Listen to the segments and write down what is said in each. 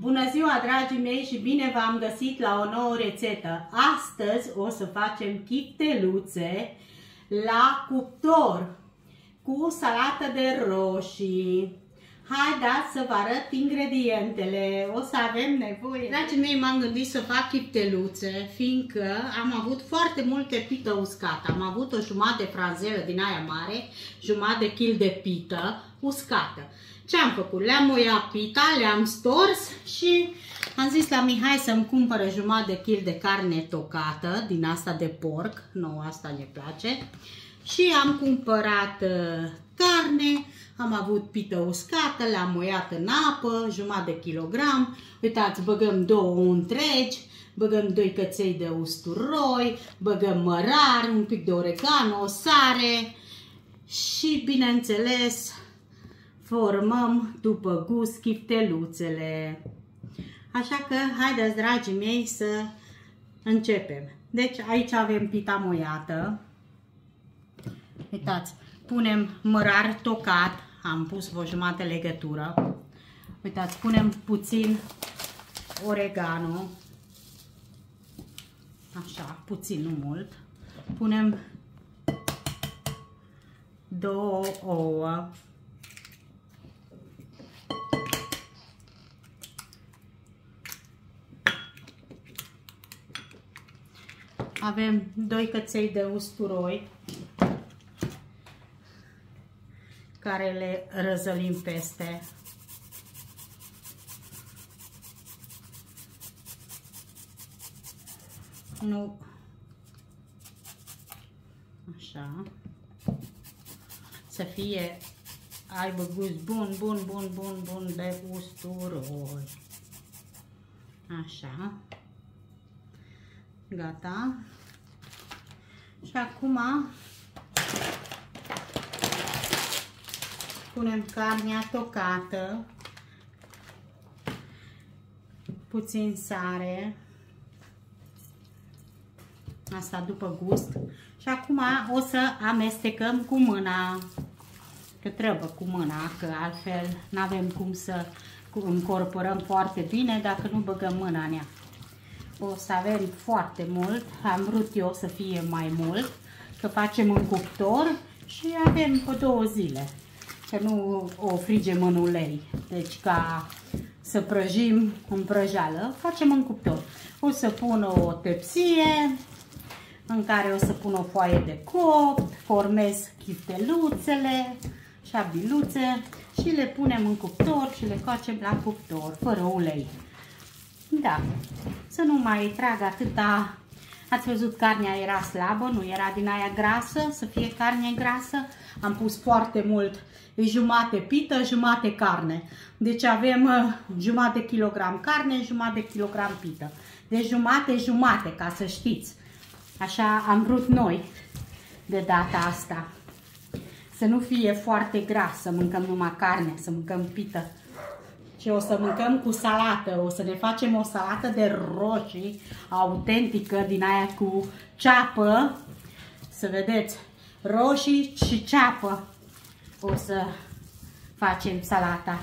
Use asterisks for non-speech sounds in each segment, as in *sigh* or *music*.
Bună ziua, dragii mei, și bine v-am găsit la o nouă rețetă. Astăzi o să facem chifteluțe la cuptor cu salată de roșii. Haideți să vă arăt ingredientele. O să avem nevoie. Dragii mei, m-am gândit să fac chifteluțe, fiindcă am avut foarte multe pită uscată. Am avut o jumătate de franzelă din aia mare, jumătate de kil de pită uscată. Ce am făcut? Le-am muiat pita, le-am stors și am zis la Mihai să-mi cumpără jumătate de kil de carne tocată, din asta de porc, nouă asta ne place. Și am cumpărat uh, carne, am avut pită uscată, le-am muiat în apă, jumătate de kilogram. Uitați, băgăm două întregi, băgăm doi căței de usturoi, băgăm mărar, un pic de oregano, sare și, bineînțeles, formăm după gust chifteluțele. Așa că, haideți, dragii mei, să începem. Deci, aici avem pita moiată. Uitați, punem mărar tocat, am pus o jumătate legătură. Uitați, punem puțin oregano. Așa, puțin, nu mult. Punem două ouă. Avem doi căței de usturoi care le răzălim peste. Nu. Așa. Să fie, aibă gust bun, bun, bun, bun, bun de usturoi. Așa. Gata. Și acum punem carnea tocată, puțin sare, asta după gust. Și acum o să amestecăm cu mâna, că trebuie cu mâna, că altfel nu avem cum să încorporăm foarte bine dacă nu băgăm mâna în ea. O să avem foarte mult, am vrut eu să fie mai mult, că facem în cuptor și avem pe două zile, că nu o frigem în ulei, deci ca să prăjim în prăjală, facem în cuptor. O să pun o tepsie în care o să pun o foaie de copt, formez chifteluțele, șabiluțe și le punem în cuptor și le coacem la cuptor, fără ulei. Da, să nu mai trag atâta, ați văzut carnea era slabă, nu era din aia grasă, să fie carne grasă, am pus foarte mult, e jumate pită, jumate carne, deci avem uh, jumate kilogram carne, jumate kilogram pită, deci jumate, jumate, ca să știți, așa am vrut noi de data asta, să nu fie foarte gras, să mâncăm numai carne, să mâncăm pită, și o să mâncăm cu salată. O să ne facem o salată de roșii autentică din aia cu ceapă. Să vedeți, roșii și ceapă. O să facem salata.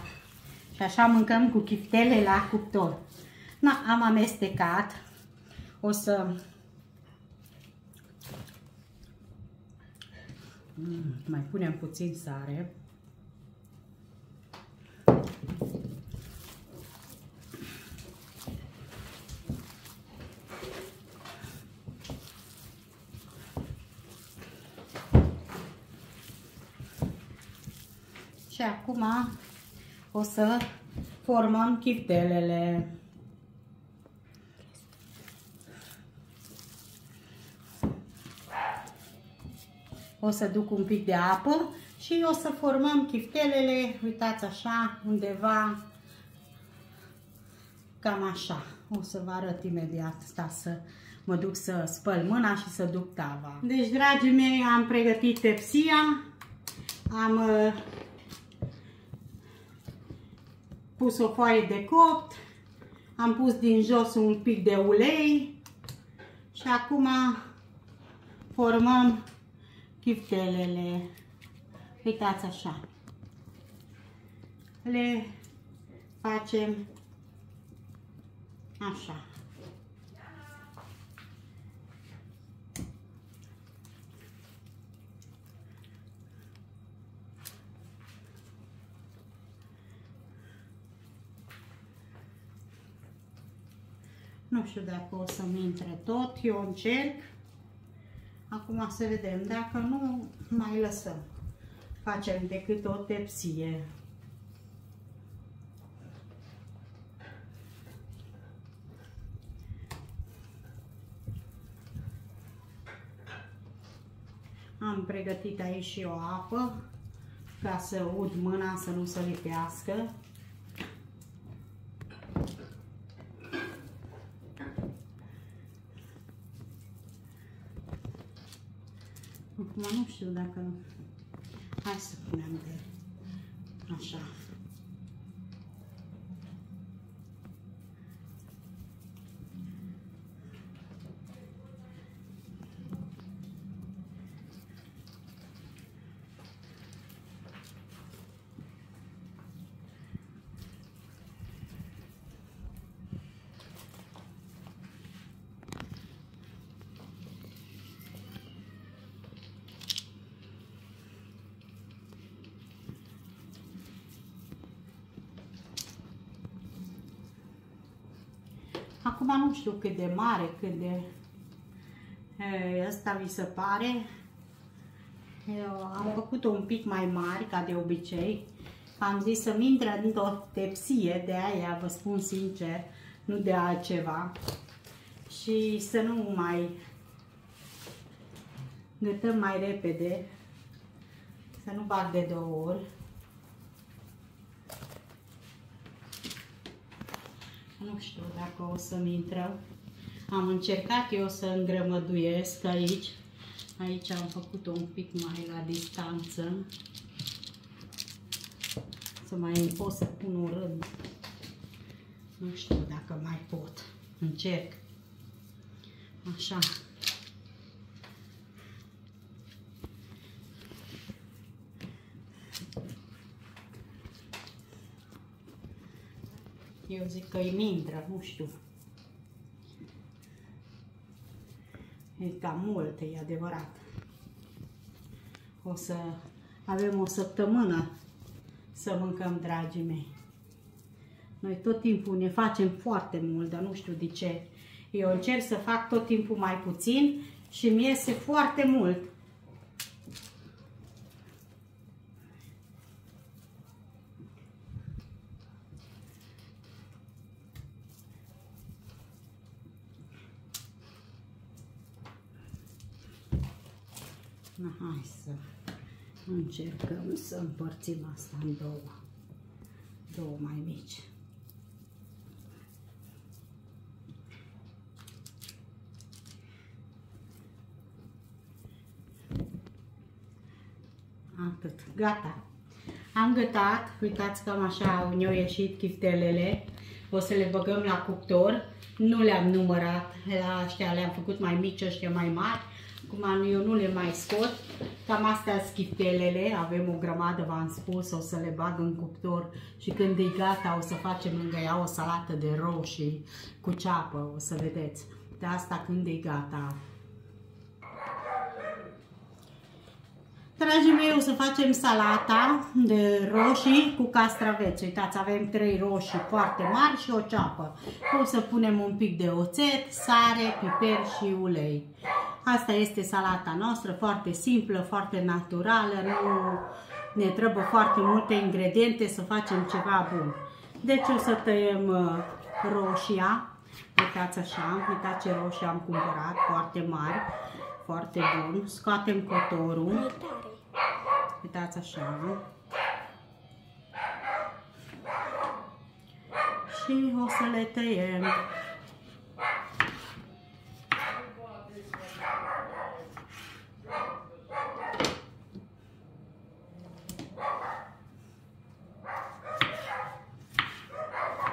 Și așa mâncăm cu chiftele la cuptor. Na, am amestecat. O să... Mm, mai punem puțin sare. Și acum o să formăm chiftelele. O să duc un pic de apă și o să formăm chiftelele, uitați așa, undeva cam așa. O să vă arăt imediat, sta să mă duc să spăl mâna și să duc tava. Deci, dragii mei, am pregătit tepsia, am uh, pus o foaie de copt, am pus din jos un pic de ulei și acum formăm chiftelele. Uitați așa. Le facem Așa. Nu știu dacă o să-mi intre tot, eu încerc. Acum să vedem, dacă nu, mai lăsăm. Facem decât o tepsie. Am pregătit aici și o apă ca să ud mâna să nu se lipească. Acum nu știu dacă... Hai să punem de așa. Acum nu știu cât de mare, cât de... Ăsta vi se pare. Eu am făcut-o un pic mai mare, ca de obicei. Am zis să-mi intre într-o tepsie, de aia vă spun sincer, nu de altceva. Și să nu mai gătăm mai repede, să nu bag de două ori. Nu știu dacă o să-mi intră. Am încercat eu să îngrămăduiesc aici. Aici am făcut-o un pic mai la distanță. Să mai pot să pun un rând. Nu știu dacă mai pot. Încerc. Așa. Eu zic că e intră, nu știu. E cam mult, e adevărat. O să avem o săptămână să mâncăm, dragii mei. Noi tot timpul ne facem foarte mult, dar nu știu de ce. Eu încerc să fac tot timpul mai puțin și mi iese foarte mult. Hai să încercăm să împărțim asta în două, două mai mici. Atât. Gata. Am gătat. Uitați cam așa ne-au ieșit chiftelele. O să le băgăm la cuptor. Nu le-am numărat. La ăștia le-am făcut mai mici, ăștia mai mari. Acum eu nu le mai scot. Cam astea schiftelele, avem o grămadă, v-am spus, o să le bag în cuptor și când e gata o să facem lângă ea o salată de roșii cu ceapă, o să vedeți. De asta când e gata. Dragii mei, o să facem salata de roșii cu castraveți. Uitați, avem trei roșii foarte mari și o ceapă. O să punem un pic de oțet, sare, piper și ulei. Asta este salata noastră, foarte simplă, foarte naturală, nu ne trebuie foarte multe ingrediente să facem ceva bun. Deci o să tăiem uh, roșia, uitați așa, uitați ce roșii am cumpărat, foarte mari, foarte bun. Scoatem cotorul, uitați așa. Și o să le tăiem.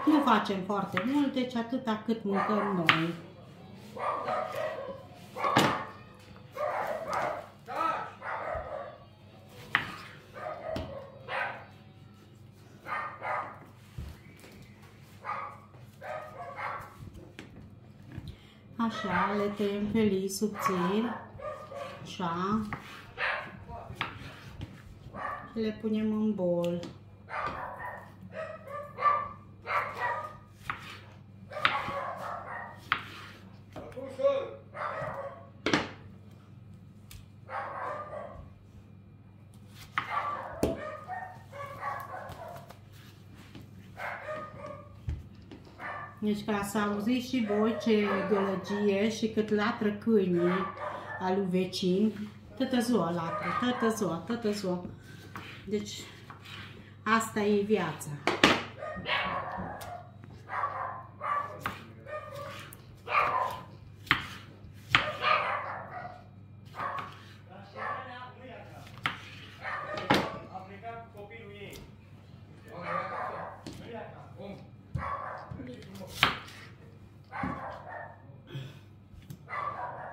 Nu facem foarte mult, deci atâta cât mâncăm noi. Așa, le tăiem pe lii subțiri. Așa. Și le punem în bol. Deci ca să auziți și voi ce gălăgie și cât latră câinii al lui vecin, toată ziua latră, toată ziua, toată ziua. Deci asta e viața.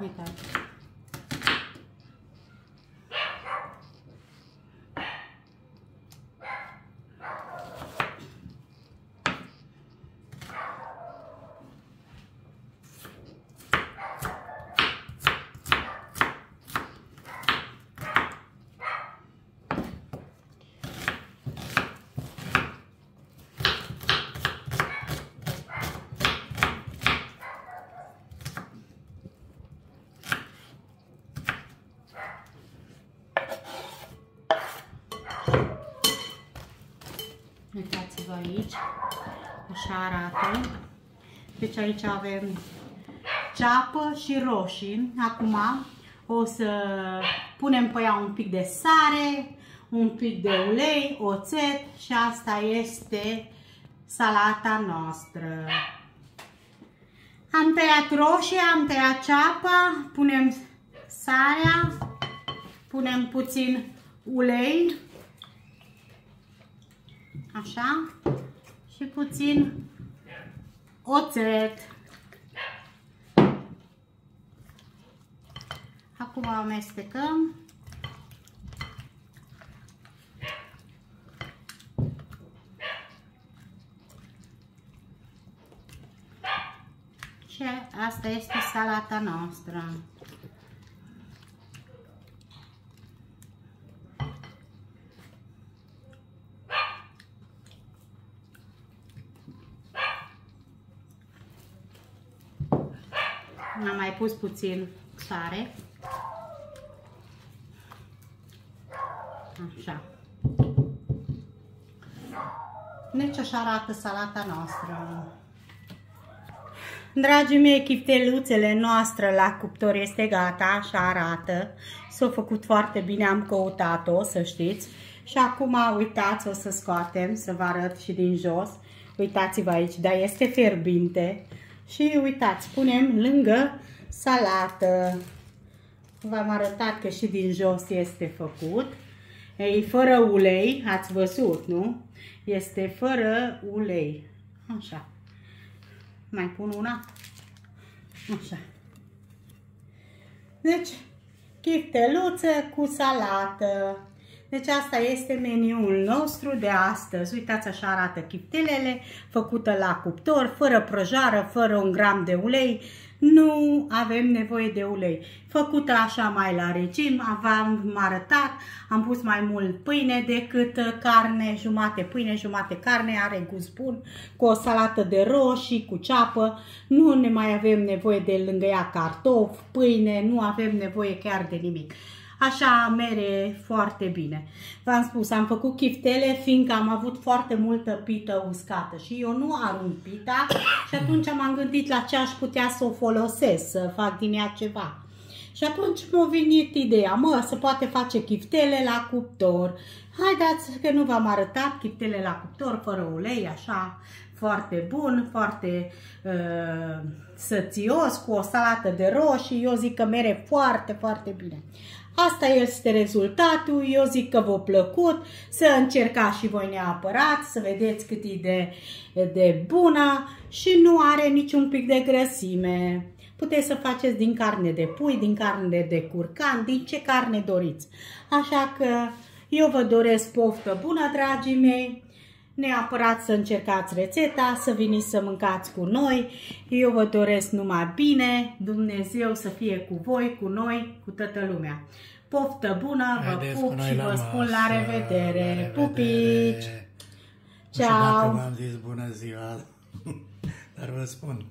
Uitați. Uitați-vă aici, așa arată. Deci aici avem ceapă și roșii. Acum o să punem pe ea un pic de sare, un pic de ulei, oțet și asta este salata noastră. Am tăiat roșii, am tăiat ceapa, punem sarea, punem puțin ulei, așa, și puțin oțet. Acum amestecăm. Și asta este salata noastră. Am mai pus puțin sare. Așa. Deci așa arată salata noastră. Dragii mei, chifteluțele noastre la cuptor este gata, așa arată. S-a făcut foarte bine, am căutat-o, să știți. Și acum, uitați, o să scoatem, să vă arăt și din jos. Uitați-vă aici, dar este fierbinte. Și uitați, punem lângă salată. V-am arătat că și din jos este făcut. E fără ulei, ați văzut, nu? Este fără ulei. Așa. Mai pun una. Așa. Deci, chifteluță cu salată. Deci asta este meniul nostru de astăzi. Uitați așa arată chiptelele, făcută la cuptor, fără prăjară, fără un gram de ulei. Nu avem nevoie de ulei. Făcută așa mai la regim, v-am arătat, am pus mai mult pâine decât carne, jumate pâine, jumate carne, are gust bun, cu o salată de roșii, cu ceapă. Nu ne mai avem nevoie de lângă ea cartofi, pâine, nu avem nevoie chiar de nimic așa mere foarte bine. V-am spus, am făcut chiftele fiindcă am avut foarte multă pită uscată și eu nu arunc pita și atunci m-am gândit la ce aș putea să o folosesc, să fac din ea ceva. Și atunci mi-a venit ideea, mă, se poate face chiftele la cuptor. Haideți că nu v-am arătat chiftele la cuptor fără ulei, așa, foarte bun, foarte uh, sățios, cu o salată de roșii. Eu zic că mere foarte, foarte bine. Asta este rezultatul, eu zic că v-a plăcut, să încercați și voi neapărat, să vedeți cât e de, de bună și nu are niciun pic de grăsime. Puteți să faceți din carne de pui, din carne de curcan, din ce carne doriți. Așa că eu vă doresc poftă bună, dragii mei, neapărat să încercați rețeta, să veniți să mâncați cu noi. Eu vă doresc numai bine, Dumnezeu să fie cu voi, cu noi, cu toată lumea. Poftă bună, vă Haideți pup cu noi și la vă spun la masă. revedere. La revedere. Pupici! Nu știu dacă Ciao! v-am zis bună ziua, *laughs* dar vă spun.